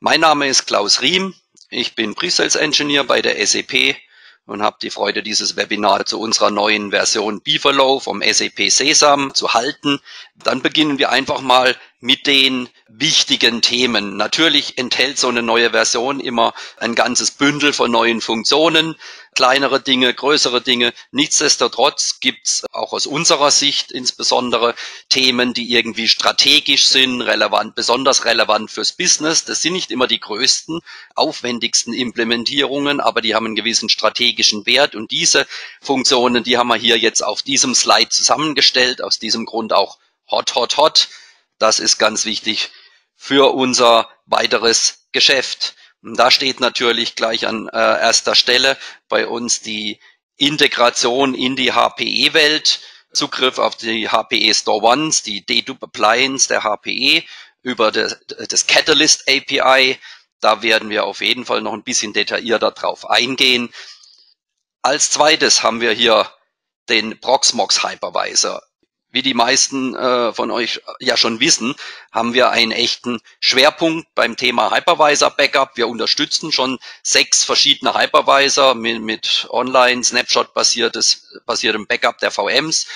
Mein Name ist Klaus Riem. Ich bin Pre-Sales Engineer bei der SAP und habe die Freude, dieses Webinar zu unserer neuen Version Beaverlow vom SAP Sesam zu halten. Dann beginnen wir einfach mal mit den wichtigen Themen. Natürlich enthält so eine neue Version immer ein ganzes Bündel von neuen Funktionen, kleinere Dinge, größere Dinge. Nichtsdestotrotz gibt's auch aus unserer Sicht insbesondere Themen, die irgendwie strategisch sind, relevant, besonders relevant fürs Business. Das sind nicht immer die größten, aufwendigsten Implementierungen, aber die haben einen gewissen strategischen Wert. Und diese Funktionen, die haben wir hier jetzt auf diesem Slide zusammengestellt, aus diesem Grund auch hot, hot, hot. Das ist ganz wichtig für unser weiteres Geschäft. Und da steht natürlich gleich an äh, erster Stelle bei uns die Integration in die HPE-Welt, Zugriff auf die HPE Store Ones, die Dedupe Appliance der HPE über das, das Catalyst API. Da werden wir auf jeden Fall noch ein bisschen detaillierter drauf eingehen. Als zweites haben wir hier den Proxmox Hypervisor. Wie die meisten äh, von euch ja schon wissen, haben wir einen echten Schwerpunkt beim Thema Hypervisor Backup. Wir unterstützen schon sechs verschiedene Hypervisor mit, mit online Snapshot basiertes basiertem Backup der VMs.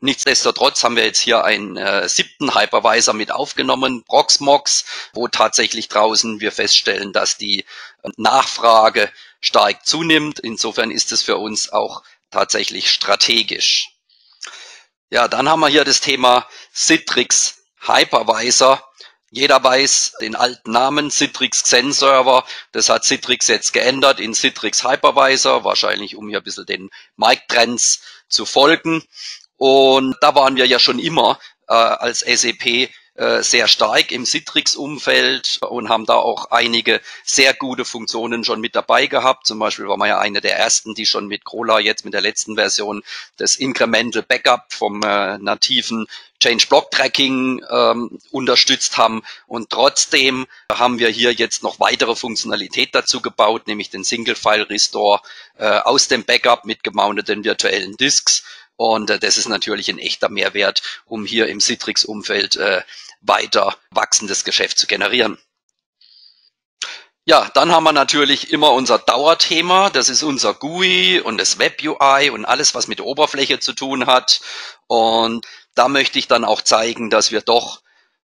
Nichtsdestotrotz haben wir jetzt hier einen äh, siebten Hypervisor mit aufgenommen, Proxmox, wo tatsächlich draußen wir feststellen, dass die äh, Nachfrage stark zunimmt. Insofern ist es für uns auch tatsächlich strategisch. Ja, dann haben wir hier das Thema Citrix Hypervisor. Jeder weiß den alten Namen Citrix Xen Server. Das hat Citrix jetzt geändert in Citrix Hypervisor, wahrscheinlich um hier ein bisschen den Mic-Trends zu folgen. Und da waren wir ja schon immer äh, als SAP äh, sehr stark im Citrix-Umfeld und haben da auch einige sehr gute Funktionen schon mit dabei gehabt. Zum Beispiel war man ja eine der ersten, die schon mit Cola jetzt mit der letzten Version das Incremental Backup vom äh, nativen Change Block Tracking ähm, unterstützt haben. Und trotzdem haben wir hier jetzt noch weitere Funktionalität dazu gebaut, nämlich den Single File Restore äh, aus dem Backup mit gemounteten virtuellen Disks. Und äh, das ist natürlich ein echter Mehrwert, um hier im Citrix-Umfeld äh, weiter wachsendes Geschäft zu generieren. Ja, dann haben wir natürlich immer unser Dauerthema. Das ist unser GUI und das Web UI und alles, was mit Oberfläche zu tun hat. Und da möchte ich dann auch zeigen, dass wir doch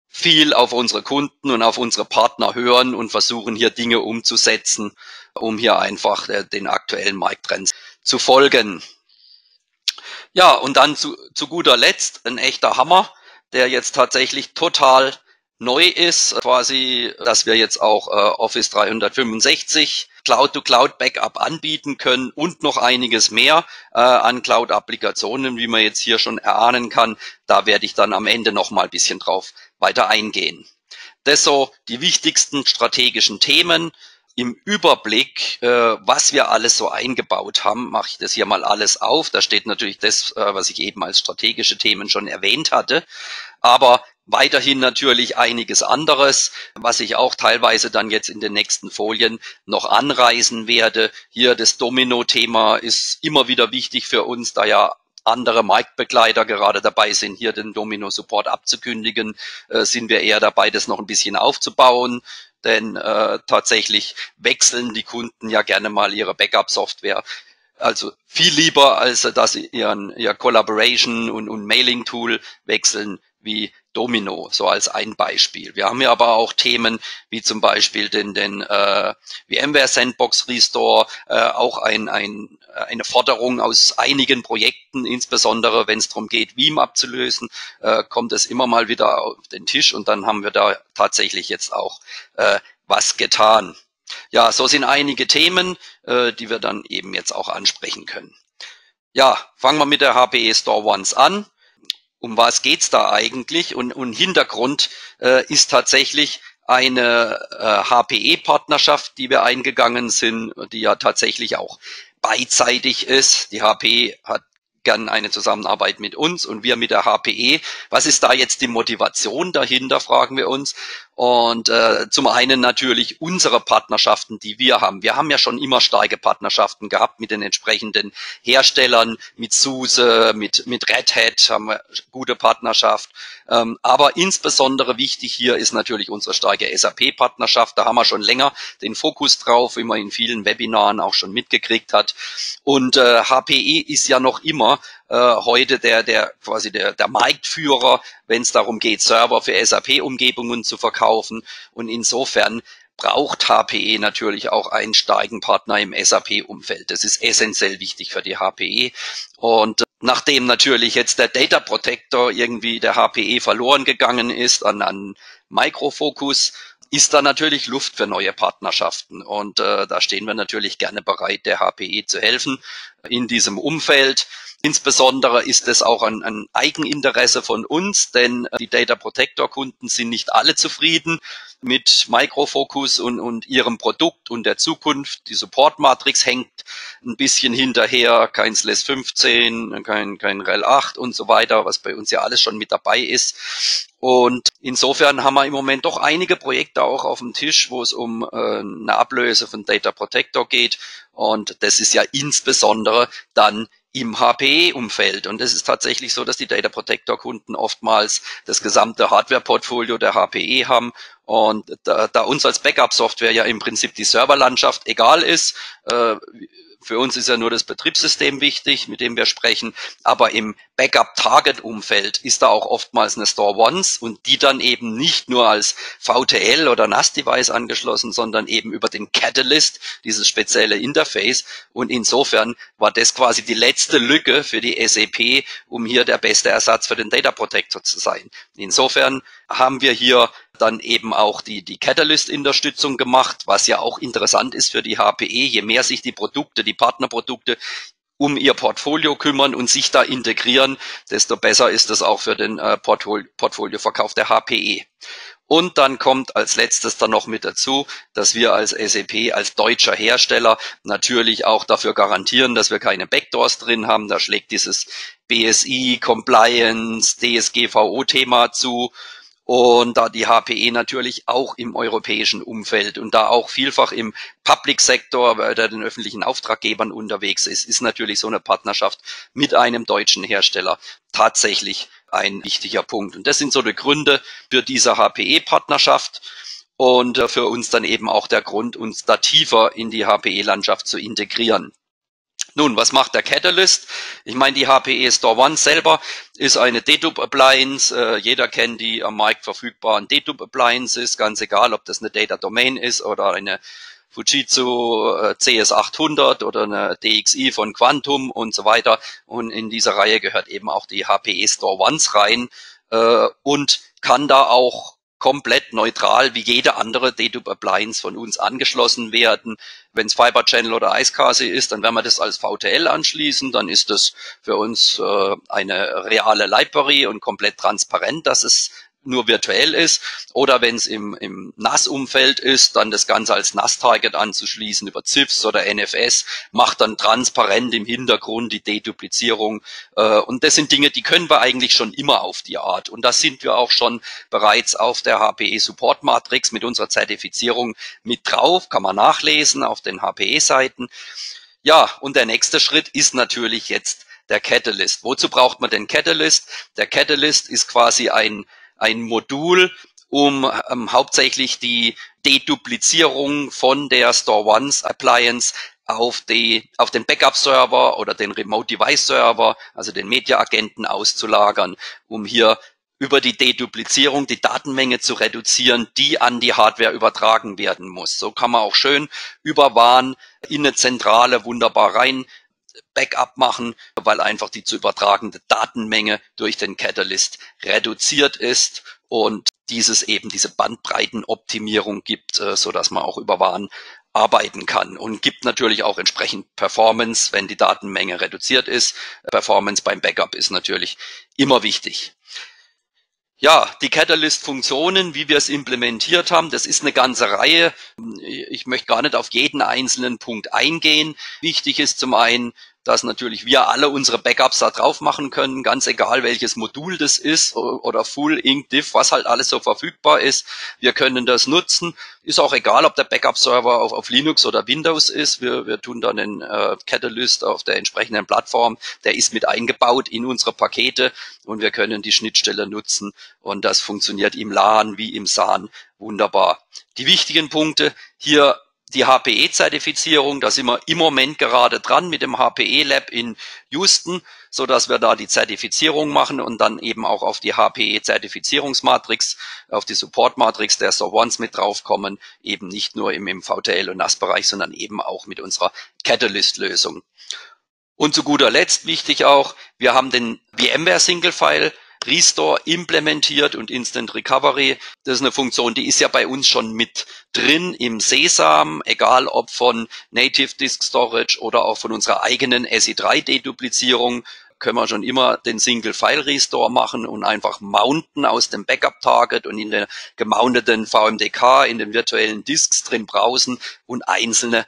viel auf unsere Kunden und auf unsere Partner hören und versuchen hier Dinge umzusetzen, um hier einfach äh, den aktuellen Markttrends zu folgen. Ja, und dann zu, zu guter Letzt ein echter Hammer der jetzt tatsächlich total neu ist, quasi, dass wir jetzt auch äh, Office 365 Cloud-to-Cloud-Backup anbieten können und noch einiges mehr äh, an Cloud-Applikationen, wie man jetzt hier schon erahnen kann. Da werde ich dann am Ende noch mal ein bisschen drauf weiter eingehen. Das so die wichtigsten strategischen Themen im Überblick, äh, was wir alles so eingebaut haben, mache ich das hier mal alles auf. Da steht natürlich das, äh, was ich eben als strategische Themen schon erwähnt hatte. Aber weiterhin natürlich einiges anderes, was ich auch teilweise dann jetzt in den nächsten Folien noch anreisen werde. Hier das Domino-Thema ist immer wieder wichtig für uns, da ja andere Marktbegleiter gerade dabei sind, hier den Domino-Support abzukündigen, äh, sind wir eher dabei, das noch ein bisschen aufzubauen denn äh, tatsächlich wechseln die Kunden ja gerne mal ihre Backup-Software. Also viel lieber, als dass sie ihren, ihr Collaboration und, und Mailing-Tool wechseln wie Domino, so als ein Beispiel. Wir haben ja aber auch Themen wie zum Beispiel den, den äh, VMware Sandbox Restore, äh, auch ein, ein, eine Forderung aus einigen Projekten, insbesondere wenn es darum geht, Veeam abzulösen, äh, kommt es immer mal wieder auf den Tisch und dann haben wir da tatsächlich jetzt auch äh, was getan. Ja, so sind einige Themen, äh, die wir dann eben jetzt auch ansprechen können. Ja, fangen wir mit der HPE Store Ones an um was geht's da eigentlich? Und, und Hintergrund äh, ist tatsächlich eine äh, HPE-Partnerschaft, die wir eingegangen sind, die ja tatsächlich auch beidseitig ist. Die HP hat gern eine Zusammenarbeit mit uns und wir mit der HPE. Was ist da jetzt die Motivation dahinter, fragen wir uns. Und äh, zum einen natürlich unsere Partnerschaften, die wir haben. Wir haben ja schon immer starke Partnerschaften gehabt mit den entsprechenden Herstellern, mit SUSE, mit, mit Red Hat haben wir gute Partnerschaft. Ähm, aber insbesondere wichtig hier ist natürlich unsere starke SAP-Partnerschaft. Da haben wir schon länger den Fokus drauf, wie man in vielen Webinaren auch schon mitgekriegt hat. Und äh, HPE ist ja noch immer äh, heute der, der quasi der, der Marktführer, wenn es darum geht, Server für SAP-Umgebungen zu verkaufen. Und insofern braucht HPE natürlich auch einen starken Partner im SAP-Umfeld. Das ist essentiell wichtig für die HPE. Und nachdem natürlich jetzt der Data Protector irgendwie der HPE verloren gegangen ist an, an Microfocus, ist da natürlich Luft für neue Partnerschaften. Und äh, da stehen wir natürlich gerne bereit, der HPE zu helfen in diesem Umfeld. Insbesondere ist es auch ein, ein Eigeninteresse von uns, denn äh, die Data Protector Kunden sind nicht alle zufrieden mit Microfocus und, und ihrem Produkt und der Zukunft. Die Support Matrix hängt ein bisschen hinterher, kein SLES 15, kein, kein REL 8 und so weiter, was bei uns ja alles schon mit dabei ist. Und insofern haben wir im Moment doch einige Projekte auch auf dem Tisch, wo es um äh, eine Ablöse von Data Protector geht. Und das ist ja insbesondere dann im HPE-Umfeld. Und es ist tatsächlich so, dass die Data Protector-Kunden oftmals das gesamte Hardware-Portfolio der HPE haben. Und da, da uns als Backup-Software ja im Prinzip die Serverlandschaft egal ist, äh, für uns ist ja nur das Betriebssystem wichtig, mit dem wir sprechen. Aber im Backup-Target-Umfeld ist da auch oftmals eine Store Once und die dann eben nicht nur als VTL oder NAS-Device angeschlossen, sondern eben über den Catalyst, dieses spezielle Interface. Und insofern war das quasi die letzte Lücke für die SAP, um hier der beste Ersatz für den Data Protector zu sein. Insofern haben wir hier dann eben auch die, die Catalyst-Unterstützung gemacht, was ja auch interessant ist für die HPE. Je mehr sich die Produkte, die Partnerprodukte um ihr Portfolio kümmern und sich da integrieren, desto besser ist es auch für den äh, Portfolio Portfolioverkauf der HPE. Und dann kommt als letztes dann noch mit dazu, dass wir als SAP, als deutscher Hersteller natürlich auch dafür garantieren, dass wir keine Backdoors drin haben. Da schlägt dieses BSI, Compliance, DSGVO-Thema zu und da die HPE natürlich auch im europäischen Umfeld und da auch vielfach im Public Sektor, weil der den öffentlichen Auftraggebern unterwegs ist, ist natürlich so eine Partnerschaft mit einem deutschen Hersteller tatsächlich ein wichtiger Punkt. Und das sind so die Gründe für diese HPE-Partnerschaft und äh, für uns dann eben auch der Grund, uns da tiefer in die HPE-Landschaft zu integrieren. Nun, was macht der Catalyst? Ich meine, die HPE Store One selber ist eine Dedupe Appliance. Äh, jeder kennt die am Markt verfügbaren Dedupe Appliances, ganz egal, ob das eine Data Domain ist oder eine Fujitsu äh, CS800 oder eine DXI von Quantum und so weiter. Und in dieser Reihe gehört eben auch die HPE Store Ones rein äh, und kann da auch komplett neutral wie jede andere Dedupe Appliance von uns angeschlossen werden. Wenn es Fiber Channel oder iSCSI ist, dann werden wir das als VTL anschließen. Dann ist das für uns äh, eine reale Library und komplett transparent, dass es nur virtuell ist oder wenn es im, im NAS-Umfeld ist, dann das Ganze als NAS-Target anzuschließen über ZIFs oder NFS, macht dann transparent im Hintergrund die Deduplizierung äh, und das sind Dinge, die können wir eigentlich schon immer auf die Art und da sind wir auch schon bereits auf der HPE Support Matrix mit unserer Zertifizierung mit drauf, kann man nachlesen auf den HPE-Seiten. Ja, und der nächste Schritt ist natürlich jetzt der Catalyst. Wozu braucht man den Catalyst? Der Catalyst ist quasi ein ein Modul, um ähm, hauptsächlich die Deduplizierung von der Store Ones Appliance auf, die, auf den Backup-Server oder den Remote-Device-Server, also den Media-Agenten auszulagern, um hier über die Deduplizierung die Datenmenge zu reduzieren, die an die Hardware übertragen werden muss. So kann man auch schön über WAN in eine Zentrale wunderbar rein Backup machen, weil einfach die zu übertragende Datenmenge durch den Catalyst reduziert ist und dieses eben diese Bandbreitenoptimierung gibt, äh, so dass man auch über WAN arbeiten kann und gibt natürlich auch entsprechend Performance, wenn die Datenmenge reduziert ist. Performance beim Backup ist natürlich immer wichtig. Ja, die Catalyst-Funktionen, wie wir es implementiert haben, das ist eine ganze Reihe. Ich möchte gar nicht auf jeden einzelnen Punkt eingehen. Wichtig ist zum einen, dass natürlich wir alle unsere Backups da drauf machen können, ganz egal welches Modul das ist oder Full Ink Diff, was halt alles so verfügbar ist. Wir können das nutzen. Ist auch egal, ob der Backup-Server auf, auf, Linux oder Windows ist. Wir, wir tun dann einen äh, Catalyst auf der entsprechenden Plattform. Der ist mit eingebaut in unsere Pakete und wir können die Schnittstelle nutzen und das funktioniert im LAN wie im SAN wunderbar. Die wichtigen Punkte hier die HPE-Zertifizierung, da sind wir im Moment gerade dran mit dem HPE-Lab in Houston, so dass wir da die Zertifizierung machen und dann eben auch auf die HPE-Zertifizierungsmatrix, auf die Support-Matrix der SOR-Ones mit draufkommen, eben nicht nur im, im VTL und NAS-Bereich, sondern eben auch mit unserer Catalyst-Lösung. Und zu guter Letzt wichtig auch, wir haben den VMware Single File Restore implementiert und Instant Recovery. Das ist eine Funktion, die ist ja bei uns schon mit drin im Sesam, egal ob von Native Disk Storage oder auch von unserer eigenen SI3-Deduplizierung können wir schon immer den Single File Restore machen und einfach mounten aus dem Backup Target und in der gemounteten VMDK in den virtuellen Disks drin browsen und einzelne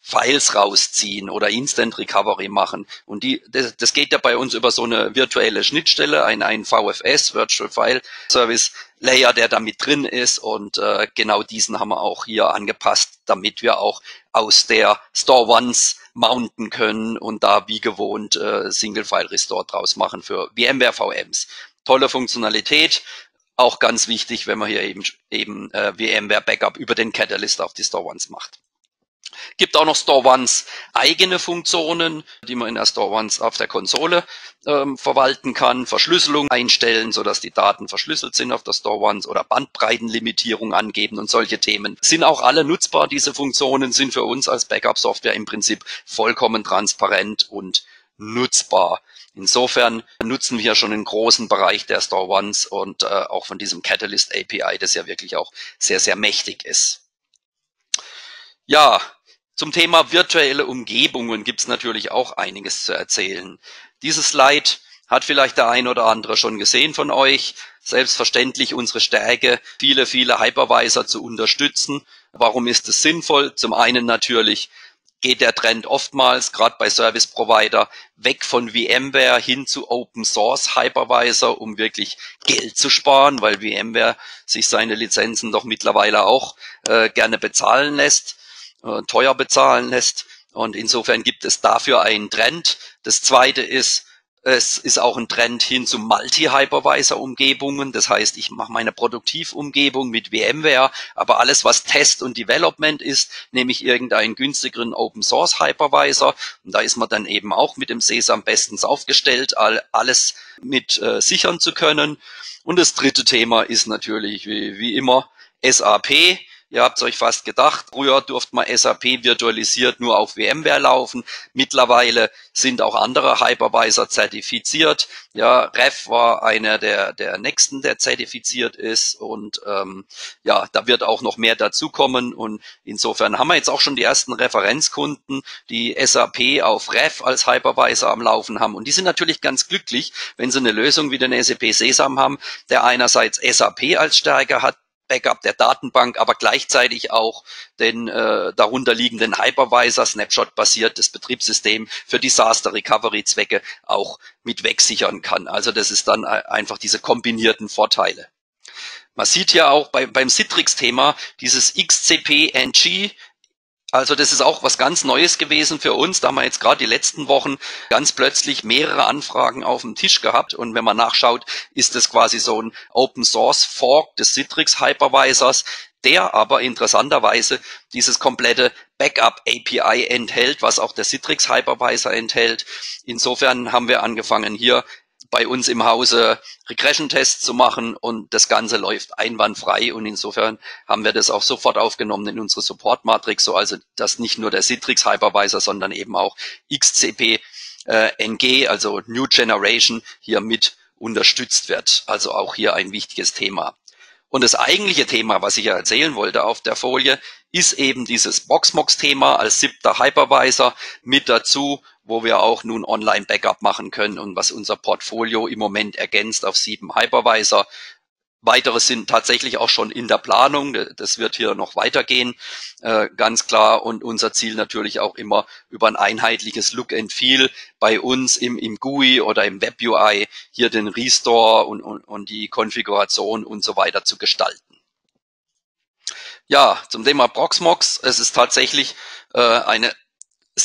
Files rausziehen oder Instant Recovery machen. Und die, das, das geht ja bei uns über so eine virtuelle Schnittstelle, ein, ein VFS, Virtual File Service Layer, der da mit drin ist. Und äh, genau diesen haben wir auch hier angepasst, damit wir auch aus der Store Ones mounten können und da wie gewohnt äh, Single File Restore draus machen für VMware VMs. Tolle Funktionalität. Auch ganz wichtig, wenn man hier eben, eben äh, VMware Backup über den Catalyst auf die Store Ones macht. Gibt auch noch Store Ones eigene Funktionen, die man in der Store Ones auf der Konsole ähm, verwalten kann, Verschlüsselung einstellen, sodass die Daten verschlüsselt sind auf der Store Ones oder Bandbreitenlimitierung angeben und solche Themen. Sind auch alle nutzbar, diese Funktionen sind für uns als Backup-Software im Prinzip vollkommen transparent und nutzbar. Insofern nutzen wir schon einen großen Bereich der Store Ones und äh, auch von diesem Catalyst API, das ja wirklich auch sehr, sehr mächtig ist. Ja, zum Thema virtuelle Umgebungen gibt es natürlich auch einiges zu erzählen. Dieses Slide hat vielleicht der ein oder andere schon gesehen von euch. Selbstverständlich unsere Stärke, viele, viele Hypervisor zu unterstützen. Warum ist es sinnvoll? Zum einen natürlich geht der Trend oftmals, gerade bei Service Provider, weg von VMware hin zu Open Source Hypervisor, um wirklich Geld zu sparen, weil VMware sich seine Lizenzen doch mittlerweile auch äh, gerne bezahlen lässt äh, teuer bezahlen lässt. Und insofern gibt es dafür einen Trend. Das zweite ist, es ist auch ein Trend hin zu Multi-Hypervisor-Umgebungen. Das heißt, ich mache meine Produktivumgebung mit VMware, aber alles, was Test und Development ist, nehme ich irgendeinen günstigeren Open-Source-Hypervisor. Und da ist man dann eben auch mit dem Sesam bestens aufgestellt, alles mit äh, sichern zu können. Und das dritte Thema ist natürlich, wie, wie immer, SAP. Ihr habt euch fast gedacht, früher durfte man SAP virtualisiert nur auf VMware laufen. Mittlerweile sind auch andere Hypervisor zertifiziert. Ja, Ref war einer der, der nächsten, der zertifiziert ist. Und ähm, ja, da wird auch noch mehr dazukommen. Und insofern haben wir jetzt auch schon die ersten Referenzkunden, die SAP auf Ref als Hypervisor am Laufen haben. Und die sind natürlich ganz glücklich, wenn sie eine Lösung wie den SAP Sesam haben, der einerseits SAP als Stärke hat, Backup der Datenbank, aber gleichzeitig auch den äh, darunter liegenden Hypervisor, Snapshot-basiertes Betriebssystem für Disaster Recovery Zwecke auch mit wegsichern kann. Also das ist dann einfach diese kombinierten Vorteile. Man sieht ja auch bei, beim Citrix-Thema dieses XCP-NG also das ist auch was ganz Neues gewesen für uns. Da haben wir jetzt gerade die letzten Wochen ganz plötzlich mehrere Anfragen auf dem Tisch gehabt. Und wenn man nachschaut, ist das quasi so ein Open Source Fork des Citrix Hypervisors, der aber interessanterweise dieses komplette Backup API enthält, was auch der Citrix Hypervisor enthält. Insofern haben wir angefangen hier bei uns im Hause Regression-Tests zu machen und das Ganze läuft einwandfrei und insofern haben wir das auch sofort aufgenommen in unsere Support-Matrix, so also dass nicht nur der Citrix Hypervisor, sondern eben auch XCP äh, also New Generation, hier mit unterstützt wird. Also auch hier ein wichtiges Thema. Und das eigentliche Thema, was ich ja erzählen wollte auf der Folie, ist eben dieses Boxmox-Thema als siebter Hypervisor mit dazu wo wir auch nun Online-Backup machen können und was unser Portfolio im Moment ergänzt auf sieben Hypervisor. Weitere sind tatsächlich auch schon in der Planung. Das wird hier noch weitergehen, äh, ganz klar. Und unser Ziel natürlich auch immer über ein einheitliches Look and Feel bei uns im, im GUI oder im Web UI hier den Restore und, und, und die Konfiguration und so weiter zu gestalten. Ja, zum Thema Proxmox. Es ist tatsächlich äh, eine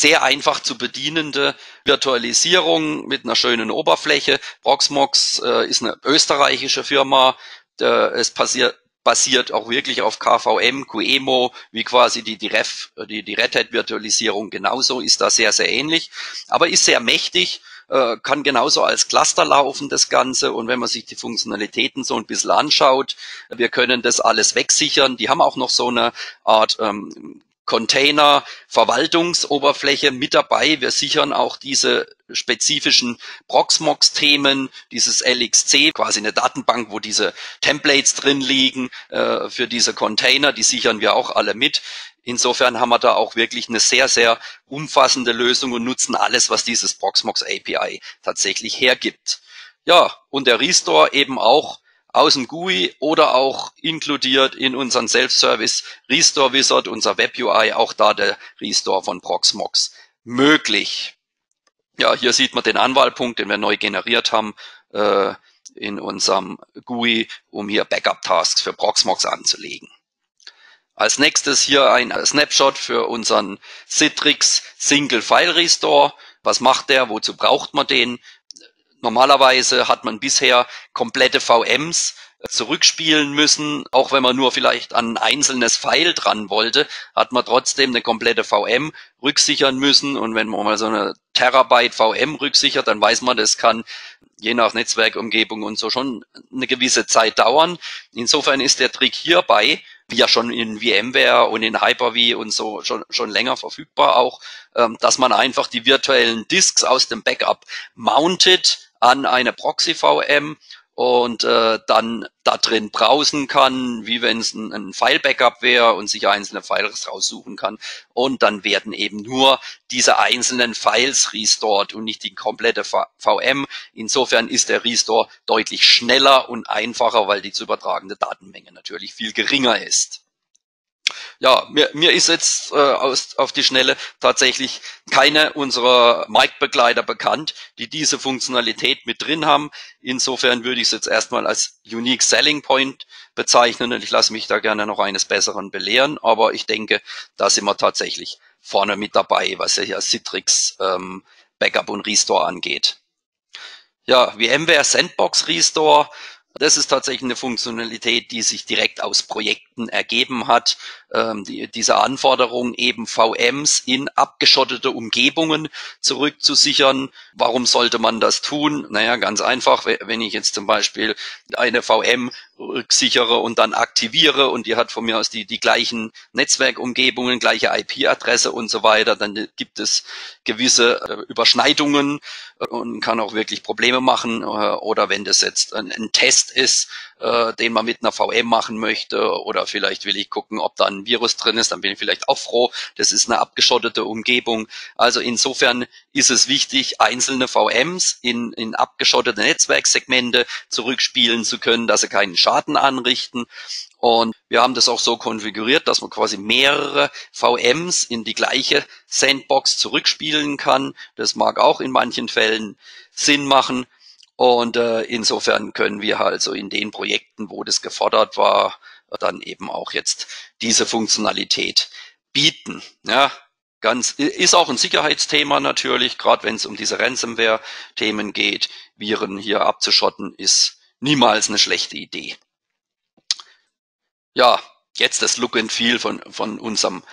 sehr einfach zu bedienende Virtualisierung mit einer schönen Oberfläche. Proxmox äh, ist eine österreichische Firma. Äh, es passiert basiert auch wirklich auf KVM, QEMO, wie quasi die, die Ref, die, die Red Hat Virtualisierung genauso, ist da sehr, sehr ähnlich, aber ist sehr mächtig, äh, kann genauso als Cluster laufen, das Ganze. Und wenn man sich die Funktionalitäten so ein bisschen anschaut, wir können das alles wegsichern. Die haben auch noch so eine Art ähm, Container-Verwaltungsoberfläche mit dabei. Wir sichern auch diese spezifischen Proxmox-Themen, dieses LXC, quasi eine Datenbank, wo diese Templates drin liegen äh, für diese Container, die sichern wir auch alle mit. Insofern haben wir da auch wirklich eine sehr, sehr umfassende Lösung und nutzen alles, was dieses Proxmox API tatsächlich hergibt. Ja, und der Restore eben auch aus dem GUI oder auch inkludiert in unseren Self-Service Restore Wizard, unser Web UI, auch da der Restore von Proxmox möglich. Ja, hier sieht man den Anwahlpunkt, den wir neu generiert haben äh, in unserem GUI, um hier Backup-Tasks für Proxmox anzulegen. Als nächstes hier ein Snapshot für unseren Citrix Single File Restore. Was macht der? Wozu braucht man den? Normalerweise hat man bisher komplette VMs zurückspielen müssen, auch wenn man nur vielleicht an ein einzelnes File dran wollte, hat man trotzdem eine komplette VM rücksichern müssen. Und wenn man mal so eine Terabyte VM rücksichert, dann weiß man, das kann je nach Netzwerkumgebung und so schon eine gewisse Zeit dauern. Insofern ist der Trick hierbei, wie ja schon in VMware und in Hyper-V und so schon, schon länger verfügbar auch, ähm, dass man einfach die virtuellen Disks aus dem Backup mountet an eine Proxy-VM und äh, dann da drin browsen kann, wie wenn es ein, ein File-Backup wäre und sich einzelne Files raussuchen kann. Und dann werden eben nur diese einzelnen Files restored und nicht die komplette VM. Insofern ist der Restore deutlich schneller und einfacher, weil die zu übertragende Datenmenge natürlich viel geringer ist ja, mir, mir ist jetzt äh, aus, auf die Schnelle tatsächlich keine unserer Mic-Begleiter bekannt, die diese Funktionalität mit drin haben. Insofern würde ich es jetzt erstmal als Unique Selling Point bezeichnen und ich lasse mich da gerne noch eines Besseren belehren, aber ich denke, da sind wir tatsächlich vorne mit dabei, was ja hier Citrix ähm, Backup und Restore angeht. Ja, VMware Sandbox Restore das ist tatsächlich eine Funktionalität, die sich direkt aus Projekten ergeben hat. Ähm, die, diese Anforderung, eben VMs in abgeschottete Umgebungen zurückzusichern. Warum sollte man das tun? Naja, ganz einfach. Wenn ich jetzt zum Beispiel eine VM rücksichere und dann aktiviere und die hat von mir aus die, die gleichen Netzwerkumgebungen, gleiche IP-Adresse und so weiter, dann gibt es gewisse äh, Überschneidungen und kann auch wirklich Probleme machen. Äh, oder wenn das jetzt ein, ein Test ist, äh, den man mit einer VM machen möchte, oder vielleicht will ich gucken, ob da ein Virus drin ist, dann bin ich vielleicht auch froh. Das ist eine abgeschottete Umgebung. Also insofern ist es wichtig, einzelne VMs in, in abgeschottete Netzwerksegmente zurückspielen zu können, dass sie keinen Schaden anrichten. Und wir haben das auch so konfiguriert, dass man quasi mehrere VMs in die gleiche Sandbox zurückspielen kann. Das mag auch in manchen Fällen Sinn machen. Und äh, insofern können wir also in den Projekten, wo das gefordert war, dann eben auch jetzt diese Funktionalität bieten. Ja, ganz ist auch ein Sicherheitsthema natürlich, gerade wenn es um diese Ransomware-Themen geht. Viren hier abzuschotten ist niemals eine schlechte Idee ja, jetzt das Look and Feel von, von unserem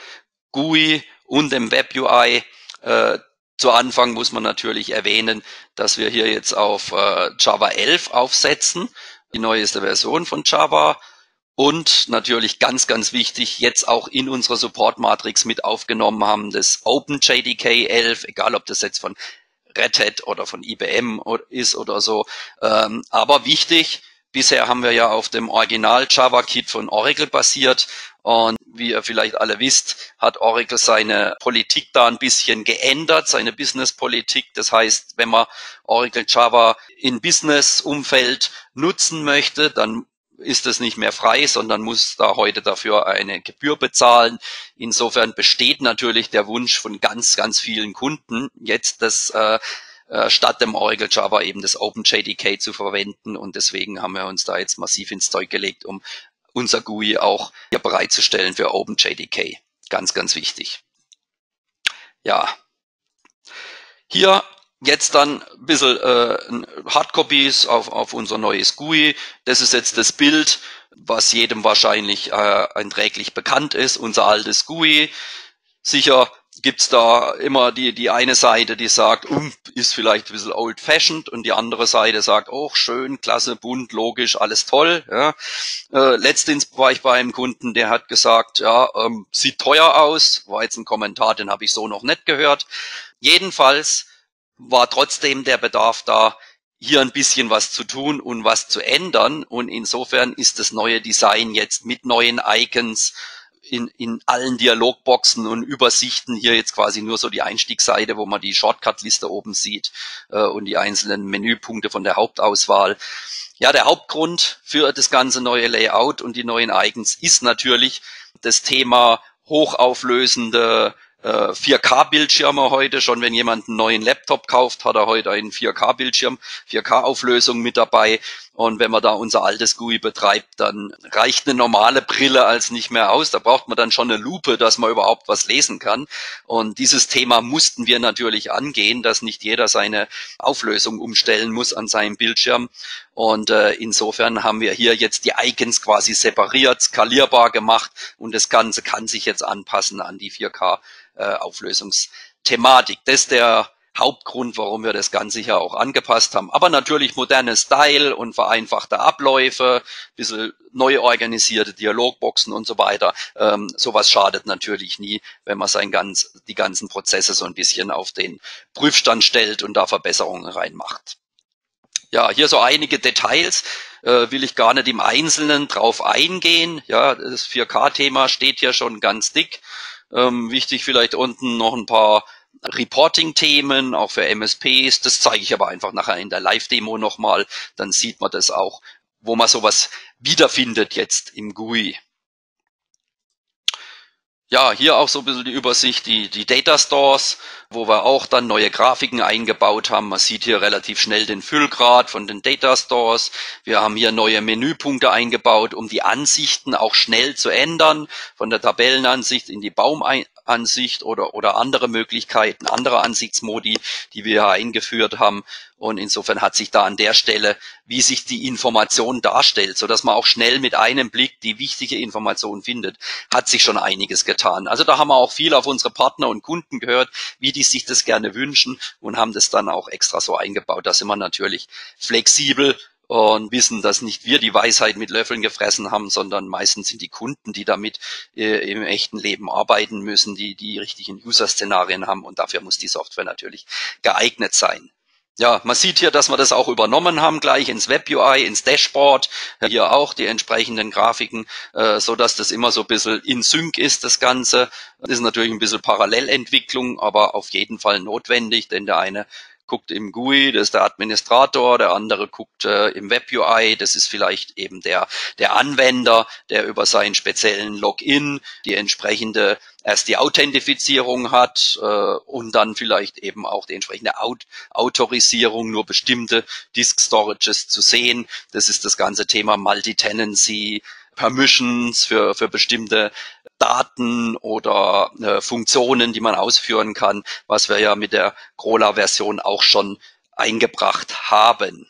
GUI und dem Web UI. Äh, zu Anfang muss man natürlich erwähnen, dass wir hier jetzt auf äh, Java 11 aufsetzen, die neueste Version von Java. Und natürlich ganz, ganz wichtig, jetzt auch in unserer Support-Matrix mit aufgenommen haben, das OpenJDK 11, egal ob das jetzt von Red Hat oder von IBM ist oder so. Ähm, aber wichtig, Bisher haben wir ja auf dem Original Java Kit von Oracle basiert und wie ihr vielleicht alle wisst, hat Oracle seine Politik da ein bisschen geändert, seine Business-Politik. Das heißt, wenn man Oracle Java in Business-Umfeld nutzen möchte, dann ist es nicht mehr frei, sondern muss da heute dafür eine Gebühr bezahlen. Insofern besteht natürlich der Wunsch von ganz, ganz vielen Kunden, jetzt das äh, äh statt dem Oracle Java eben das OpenJDK zu verwenden. Und deswegen haben wir uns da jetzt massiv ins Zeug gelegt, um unser GUI auch hier bereitzustellen für OpenJDK. Ganz, ganz wichtig. Ja. Hier Jetzt dann ein bisschen äh, Hardcopies auf, auf unser neues GUI. Das ist jetzt das Bild, was jedem wahrscheinlich äh, einträglich bekannt ist, unser altes GUI. Sicher gibt's da immer die, die eine Seite, die sagt, um, ist vielleicht ein bisschen old-fashioned und die andere Seite sagt, oh, schön, klasse, bunt, logisch, alles toll. Ja. Äh, letztens war ich bei einem Kunden, der hat gesagt, ja, ähm, sieht teuer aus, war jetzt ein Kommentar, den habe ich so noch nicht gehört. Jedenfalls war trotzdem der Bedarf da, hier ein bisschen was zu tun und was zu ändern. Und insofern ist das neue Design jetzt mit neuen Icons in, in allen Dialogboxen und Übersichten hier jetzt quasi nur so die Einstiegsseite, wo man die Shortcut-Liste oben sieht äh, und die einzelnen Menüpunkte von der Hauptauswahl. Ja, der Hauptgrund für das ganze neue Layout und die neuen Icons ist natürlich das Thema hochauflösende 4K-Bildschirme äh, heute. Schon wenn jemand einen neuen Laptop kauft, hat er heute einen 4K-Bildschirm, 4K-Auflösung mit dabei. Und wenn man da unser altes GUI betreibt, dann reicht eine normale Brille als nicht mehr aus. Da braucht man dann schon eine Lupe, dass man überhaupt was lesen kann. Und dieses Thema mussten wir natürlich angehen, dass nicht jeder seine Auflösung umstellen muss an seinem Bildschirm. Und äh, insofern haben wir hier jetzt die Icons quasi separiert, skalierbar gemacht und das Ganze kann sich jetzt anpassen an die 4K äh. Das ist der Hauptgrund, warum wir das Ganze hier auch angepasst haben. Aber natürlich moderne Style und vereinfachte Abläufe, bisschen neu organisierte Dialogboxen und so weiter. Ähm, sowas schadet natürlich nie, wenn man sein ganz, die ganzen Prozesse so ein bisschen auf den Prüfstand stellt und da Verbesserungen reinmacht. Ja, hier so einige Details äh, will ich gar nicht im Einzelnen drauf eingehen. Ja, das 4K-Thema steht hier schon ganz dick. Ähm, wichtig vielleicht unten noch ein paar Reporting-Themen, auch für MSPs. Das zeige ich aber einfach nachher in der Live-Demo nochmal. Dann sieht man das auch, wo man sowas wiederfindet jetzt im GUI. Ja, hier auch so ein bisschen die Übersicht, die, die Data Stores, wo wir auch dann neue Grafiken eingebaut haben. Man sieht hier relativ schnell den Füllgrad von den Data Stores. Wir haben hier neue Menüpunkte eingebaut, um die Ansichten auch schnell zu ändern, von der Tabellenansicht in die Baum Ansicht oder, oder andere Möglichkeiten, andere Ansichtsmodi, die wir eingeführt haben. Und insofern hat sich da an der Stelle, wie sich die Information darstellt, so dass man auch schnell mit einem Blick die wichtige Information findet, hat sich schon einiges getan. Also da haben wir auch viel auf unsere Partner und Kunden gehört, wie die sich das gerne wünschen und haben das dann auch extra so eingebaut. Da sind wir natürlich flexibel und wissen, dass nicht wir die Weisheit mit Löffeln gefressen haben, sondern meistens sind die Kunden, die damit äh, im echten Leben arbeiten müssen, die die richtigen User-Szenarien haben und dafür muss die Software natürlich geeignet sein. Ja, man sieht hier, dass wir das auch übernommen haben, gleich ins Web UI, ins Dashboard, hier auch die entsprechenden Grafiken, äh, so dass das immer so ein bisschen in Sync ist, das Ganze. Das ist natürlich ein bisschen Parallelentwicklung, aber auf jeden Fall notwendig, denn der eine guckt im GUI, das ist der Administrator, der andere guckt äh, im Web UI, das ist vielleicht eben der, der Anwender, der über seinen speziellen Login die entsprechende erst die Authentifizierung hat äh, und dann vielleicht eben auch die entsprechende Aut Autorisierung, nur bestimmte Disk Storages zu sehen. Das ist das ganze Thema Multi-Tenancy, Permissions für, für bestimmte Daten oder äh, Funktionen, die man ausführen kann, was wir ja mit der Crawler-Version auch schon eingebracht haben.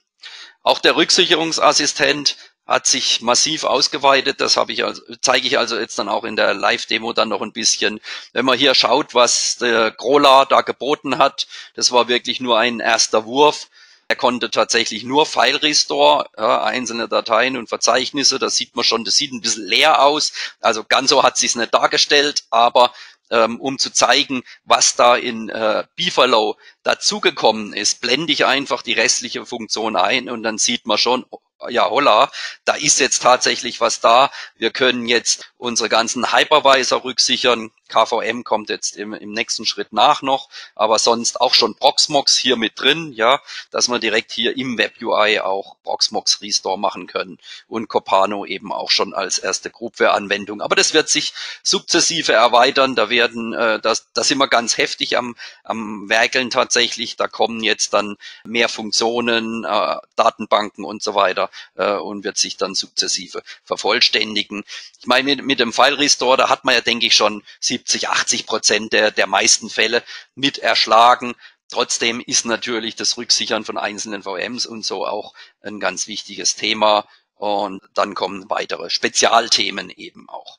Auch der Rücksicherungsassistent hat sich massiv ausgeweitet. Das habe ich also, zeige ich also jetzt dann auch in der Live-Demo dann noch ein bisschen. Wenn man hier schaut, was der Crawler da geboten hat, das war wirklich nur ein erster Wurf. Er konnte tatsächlich nur File Restore, ja, einzelne Dateien und Verzeichnisse. Das sieht man schon, das sieht ein bisschen leer aus. Also ganz so hat sich nicht dargestellt, aber ähm, um zu zeigen, was da in äh, Beaverlow dazugekommen ist, blende ich einfach die restliche Funktion ein und dann sieht man schon, ja holla, da ist jetzt tatsächlich was da. Wir können jetzt unsere ganzen Hypervisor rücksichern. KVM kommt jetzt im, im nächsten Schritt nach noch, aber sonst auch schon Proxmox hier mit drin, ja, dass wir direkt hier im Web UI auch Proxmox Restore machen können und Copano eben auch schon als erste Groupware-Anwendung. Aber das wird sich sukzessive erweitern. Da werden, äh, das, da sind wir ganz heftig am, am Werkeln tatsächlich. Da kommen jetzt dann mehr Funktionen, äh, Datenbanken und so weiter äh, und wird sich dann sukzessive vervollständigen. Ich meine, mit, mit dem File Restore, da hat man ja, denke ich, schon 70, 80 Prozent der, der meisten Fälle mit erschlagen. Trotzdem ist natürlich das Rücksichern von einzelnen VMs und so auch ein ganz wichtiges Thema. Und dann kommen weitere Spezialthemen eben auch.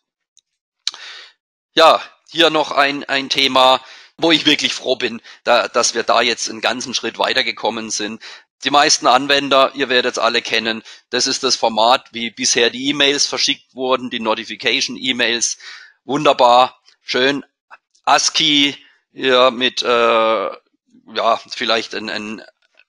Ja, hier noch ein, ein Thema, wo ich wirklich froh bin, da, dass wir da jetzt einen ganzen Schritt weitergekommen sind. Die meisten Anwender, ihr werdet es alle kennen, das ist das Format, wie bisher die E-Mails verschickt wurden, die Notification-E-Mails. Wunderbar, schön. ASCII ja, mit äh, ja vielleicht ein, ein,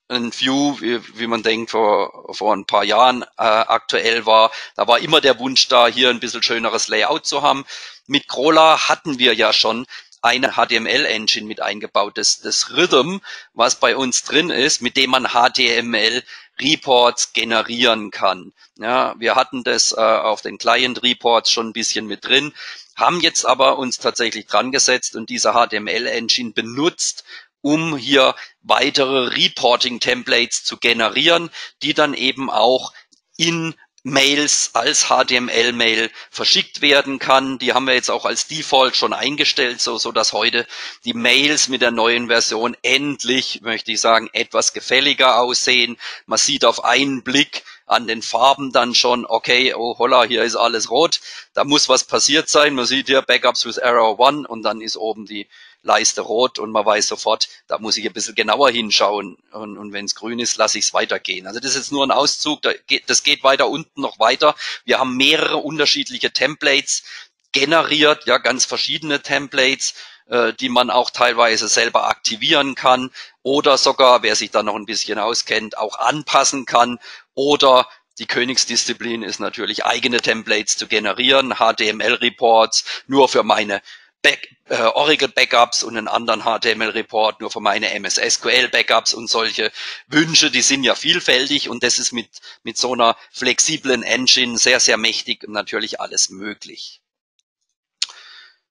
ein View, wie, wie man denkt, vor, vor ein paar Jahren äh, aktuell war. Da war immer der Wunsch da, hier ein bisschen schöneres Layout zu haben. Mit Crawler hatten wir ja schon eine HTML-Engine mit eingebaut, das, das Rhythm, was bei uns drin ist, mit dem man HTML Reports generieren kann. Ja, wir hatten das äh, auf den Client Reports schon ein bisschen mit drin, haben jetzt aber uns tatsächlich dran gesetzt und diese HTML Engine benutzt, um hier weitere Reporting Templates zu generieren, die dann eben auch in Mails als HTML-Mail verschickt werden kann. Die haben wir jetzt auch als Default schon eingestellt, so, so dass heute die Mails mit der neuen Version endlich, möchte ich sagen, etwas gefälliger aussehen. Man sieht auf einen Blick an den Farben dann schon, okay, oh holla, hier ist alles rot. Da muss was passiert sein. Man sieht hier Backups with Error One und dann ist oben die Leiste rot und man weiß sofort, da muss ich ein bisschen genauer hinschauen und, und wenn es grün ist, lasse ich es weitergehen. Also das ist jetzt nur ein Auszug, da geht, das geht weiter unten noch weiter. Wir haben mehrere unterschiedliche Templates generiert, ja ganz verschiedene Templates, äh, die man auch teilweise selber aktivieren kann oder sogar, wer sich da noch ein bisschen auskennt, auch anpassen kann oder die Königsdisziplin ist natürlich eigene Templates zu generieren, HTML-Reports nur für meine Back, äh, Oracle Backups und einen anderen HTML Report nur für meine MS SQL Backups und solche Wünsche, die sind ja vielfältig und das ist mit, mit so einer flexiblen Engine sehr, sehr mächtig und natürlich alles möglich.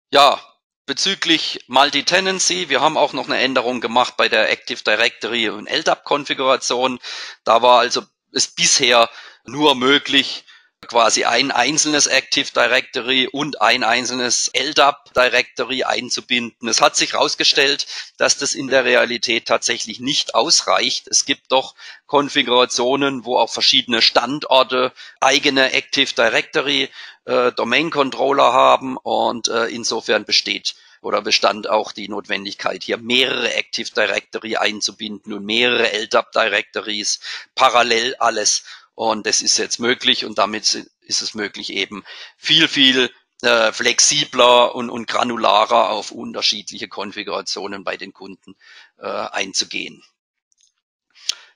Ja, bezüglich Multi-Tenancy, wir haben auch noch eine Änderung gemacht bei der Active Directory und LDAP Konfiguration. Da war also es bisher nur möglich, quasi ein einzelnes Active Directory und ein einzelnes LDAP Directory einzubinden. Es hat sich herausgestellt, dass das in der Realität tatsächlich nicht ausreicht. Es gibt doch Konfigurationen, wo auch verschiedene Standorte eigene Active Directory äh, Domain Controller haben und äh, insofern besteht oder bestand auch die Notwendigkeit, hier mehrere Active Directory einzubinden und mehrere LDAP Directories parallel alles und das ist jetzt möglich und damit ist es möglich eben viel, viel äh, flexibler und, und granularer auf unterschiedliche Konfigurationen bei den Kunden äh, einzugehen.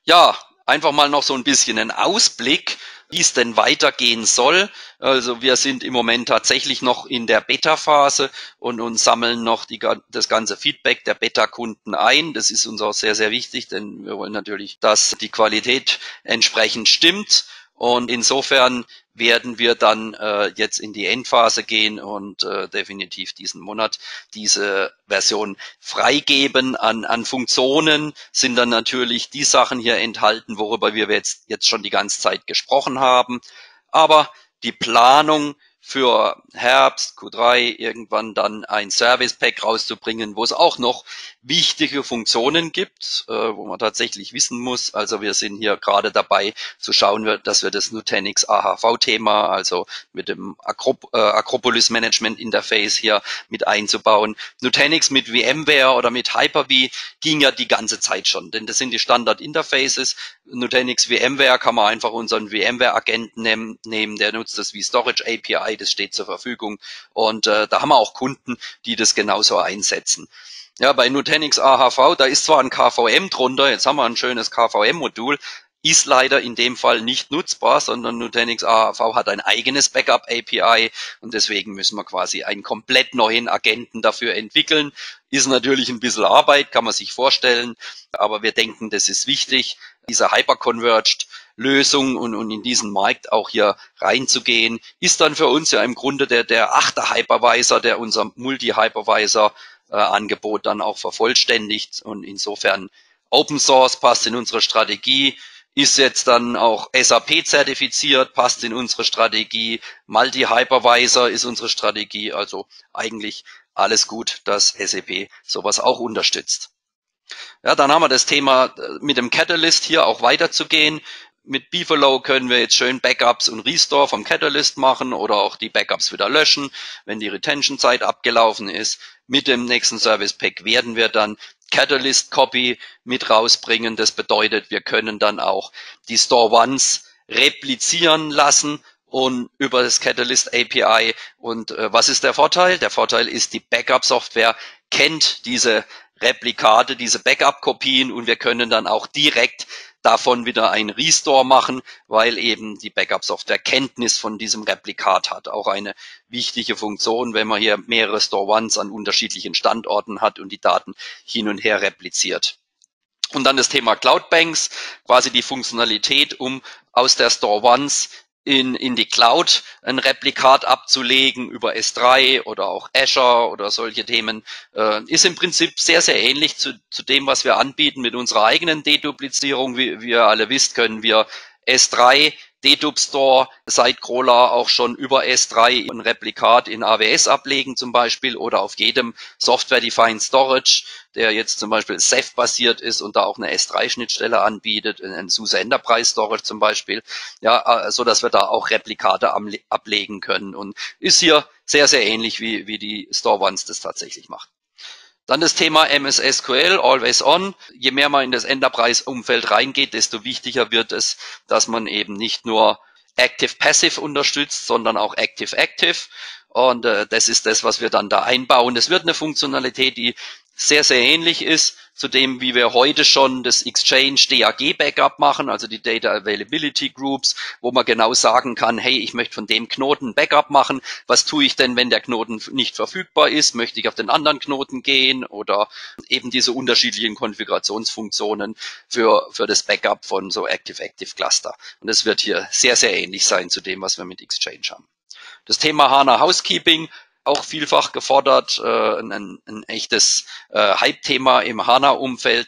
Ja, einfach mal noch so ein bisschen ein Ausblick wie es denn weitergehen soll. Also wir sind im Moment tatsächlich noch in der Beta-Phase und, und sammeln noch die, das ganze Feedback der Beta-Kunden ein. Das ist uns auch sehr, sehr wichtig, denn wir wollen natürlich, dass die Qualität entsprechend stimmt. Und insofern werden wir dann äh, jetzt in die Endphase gehen und äh, definitiv diesen Monat diese Version freigeben. An, an Funktionen sind dann natürlich die Sachen hier enthalten, worüber wir jetzt, jetzt schon die ganze Zeit gesprochen haben. Aber die Planung für Herbst, Q3 irgendwann dann ein Service Pack rauszubringen, wo es auch noch wichtige Funktionen gibt, äh, wo man tatsächlich wissen muss. Also wir sind hier gerade dabei zu schauen, dass wir das Nutanix AHV-Thema, also mit dem Acrop äh, Acropolis Management Interface hier mit einzubauen. Nutanix mit VMware oder mit Hyper-V ging ja die ganze Zeit schon, denn das sind die Standard-Interfaces. Nutanix VMware kann man einfach unseren VMware-Agenten nehmen, nehmen, der nutzt das wie Storage API, das steht zur Verfügung. Und äh, da haben wir auch Kunden, die das genauso einsetzen. Ja, bei Nutanix AHV, da ist zwar ein KVM drunter, jetzt haben wir ein schönes KVM-Modul, ist leider in dem Fall nicht nutzbar, sondern Nutanix AHV hat ein eigenes Backup API und deswegen müssen wir quasi einen komplett neuen Agenten dafür entwickeln. Ist natürlich ein bisschen Arbeit, kann man sich vorstellen, aber wir denken, das ist wichtig, diese Hyperconverged Lösung und, und in diesen Markt auch hier reinzugehen, ist dann für uns ja im Grunde der, der achte Hypervisor, der unser Multi-Hypervisor äh, dann auch vervollständigt und insofern Open Source passt in unsere Strategie ist jetzt dann auch SAP zertifiziert, passt in unsere Strategie. Multi-Hypervisor ist unsere Strategie. Also eigentlich alles gut, dass SAP sowas auch unterstützt. Ja, dann haben wir das Thema äh, mit dem Catalyst hier auch weiterzugehen. Mit Beaverlow können wir jetzt schön Backups und Restore vom Catalyst machen oder auch die Backups wieder löschen, wenn die Retention-Zeit abgelaufen ist. Mit dem nächsten Service Pack werden wir dann Catalyst Copy mit rausbringen. Das bedeutet, wir können dann auch die Store Ones replizieren lassen und über das Catalyst API. Und äh, was ist der Vorteil? Der Vorteil ist, die Backup-Software kennt diese Replikate, diese Backup-Kopien und wir können dann auch direkt davon wieder ein Restore machen, weil eben die Backup-Software Kenntnis von diesem Replikat hat. Auch eine wichtige Funktion, wenn man hier mehrere Store Ones an unterschiedlichen Standorten hat und die Daten hin und her repliziert. Und dann das Thema Cloud Banks, quasi die Funktionalität, um aus der Store Ones in, in die Cloud ein Replikat abzulegen über S3 oder auch Azure oder solche Themen, äh, ist im Prinzip sehr, sehr ähnlich zu, zu dem, was wir anbieten mit unserer eigenen Deduplizierung. Wie, wie ihr alle wisst, können wir S3 Dedup Store seit Crawler auch schon über S3 ein Replikat in AWS ablegen zum Beispiel oder auf jedem Software-Defined Storage, der jetzt zum Beispiel Ceph basiert ist und da auch eine S3-Schnittstelle anbietet, ein SUSE Enterprise Storage zum Beispiel, ja, so dass wir da auch Replikate ablegen können und ist hier sehr, sehr ähnlich wie, wie die Store Ones das tatsächlich macht. Dann das Thema MS SQL, Always On. Je mehr man in das Enterprise-Umfeld reingeht, desto wichtiger wird es, dass man eben nicht nur Active Passive unterstützt, sondern auch Active Active. Und äh, das ist das, was wir dann da einbauen. Es wird eine Funktionalität, die sehr, sehr ähnlich ist zu dem, wie wir heute schon das Exchange DAG Backup machen, also die Data Availability Groups, wo man genau sagen kann, hey, ich möchte von dem Knoten Backup machen. Was tue ich denn, wenn der Knoten nicht verfügbar ist? Möchte ich auf den anderen Knoten gehen oder eben diese unterschiedlichen Konfigurationsfunktionen für, für das Backup von so Active-Active Cluster. Und es wird hier sehr, sehr ähnlich sein zu dem, was wir mit Exchange haben. Das Thema HANA Housekeeping auch vielfach gefordert, äh, ein, ein echtes äh, Hype-Thema im HANA-Umfeld.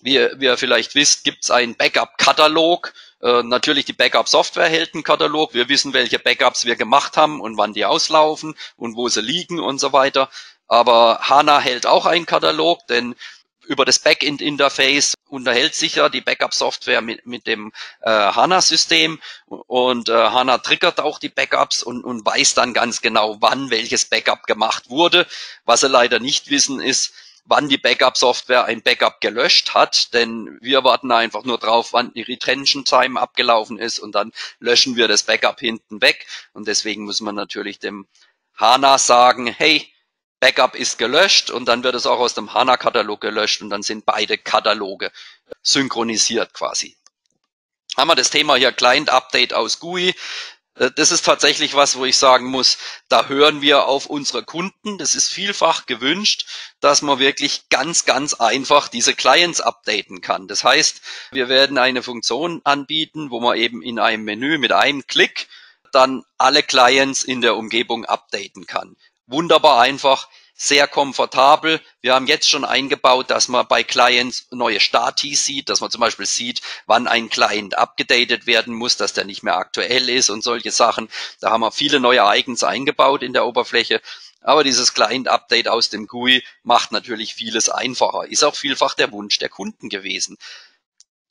Wie, wie ihr vielleicht wisst, gibt es einen Backup-Katalog. Äh, natürlich die Backup-Software hält einen Katalog. Wir wissen, welche Backups wir gemacht haben und wann die auslaufen und wo sie liegen und so weiter. Aber HANA hält auch einen Katalog, denn über das Backend-Interface unterhält sich ja die Backup-Software mit, mit dem äh, HANA-System. Und äh, HANA triggert auch die Backups und, und weiß dann ganz genau, wann welches Backup gemacht wurde. Was sie leider nicht wissen ist, wann die Backup-Software ein Backup gelöscht hat, denn wir warten einfach nur drauf, wann die Retention Time abgelaufen ist und dann löschen wir das Backup hinten weg. Und deswegen muss man natürlich dem HANA sagen, hey, Backup ist gelöscht und dann wird es auch aus dem HANA-Katalog gelöscht und dann sind beide Kataloge synchronisiert quasi. Haben wir das Thema hier Client Update aus GUI. Äh, das ist tatsächlich was, wo ich sagen muss, da hören wir auf unsere Kunden. Das ist vielfach gewünscht, dass man wirklich ganz, ganz einfach diese Clients updaten kann. Das heißt, wir werden eine Funktion anbieten, wo man eben in einem Menü mit einem Klick dann alle Clients in der Umgebung updaten kann wunderbar einfach, sehr komfortabel. Wir haben jetzt schon eingebaut, dass man bei Clients neue Stati sieht, dass man zum Beispiel sieht, wann ein Client abgedatet werden muss, dass der nicht mehr aktuell ist und solche Sachen. Da haben wir viele neue Icons eingebaut in der Oberfläche. Aber dieses Client-Update aus dem GUI macht natürlich vieles einfacher. Ist auch vielfach der Wunsch der Kunden gewesen.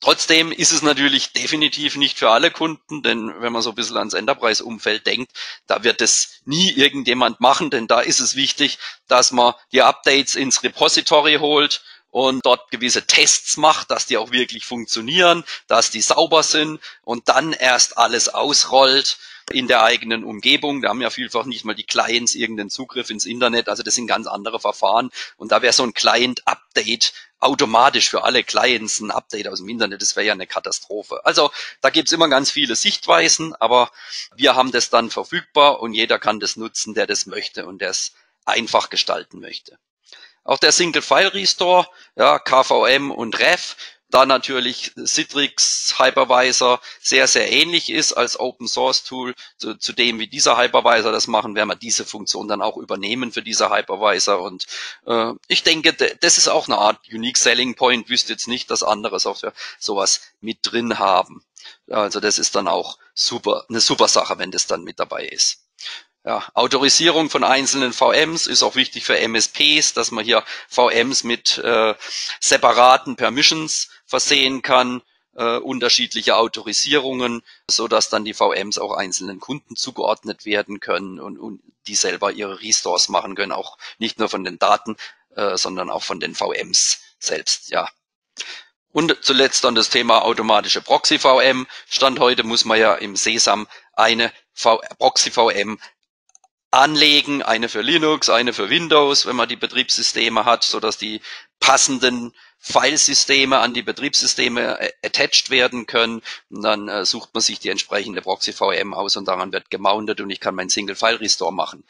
Trotzdem ist es natürlich definitiv nicht für alle Kunden, denn wenn man so ein bisschen ans Enterprise-Umfeld denkt, da wird es nie irgendjemand machen, denn da ist es wichtig, dass man die Updates ins Repository holt und dort gewisse Tests macht, dass die auch wirklich funktionieren, dass die sauber sind und dann erst alles ausrollt in der eigenen Umgebung. Da haben ja vielfach nicht mal die Clients irgendeinen Zugriff ins Internet. Also das sind ganz andere Verfahren. Und da wäre so ein Client-Update automatisch für alle Clients ein Update aus dem Internet, das wäre ja eine Katastrophe. Also da gibt's immer ganz viele Sichtweisen, aber wir haben das dann verfügbar und jeder kann das nutzen, der das möchte und der es einfach gestalten möchte. Auch der Single File Restore, ja, KVM und Ref, da natürlich Citrix Hypervisor sehr, sehr ähnlich ist als Open Source Tool zu, zu, dem, wie dieser Hypervisor das machen, werden wir diese Funktion dann auch übernehmen für diese Hypervisor. Und äh, ich denke, das ist auch eine Art Unique Selling Point. Wüsste jetzt nicht, dass andere Software sowas mit drin haben. Also das ist dann auch super, eine super Sache, wenn das dann mit dabei ist. Ja, Autorisierung von einzelnen VMs ist auch wichtig für MSPs, dass man hier VMs mit äh, separaten Permissions versehen kann, äh, unterschiedliche Autorisierungen, so dass dann die VMs auch einzelnen Kunden zugeordnet werden können und, und die selber ihre Restores machen können, auch nicht nur von den Daten, äh, sondern auch von den VMs selbst, ja. Und zuletzt dann das Thema automatische Proxy-VM. Stand heute muss man ja im Sesam eine Proxy-VM anlegen, eine für Linux, eine für Windows, wenn man die Betriebssysteme hat, so dass die passenden Filesysteme an die Betriebssysteme äh, attached werden können. Und dann äh, sucht man sich die entsprechende Proxy VM aus und daran wird gemountet und ich kann meinen Single File Restore machen.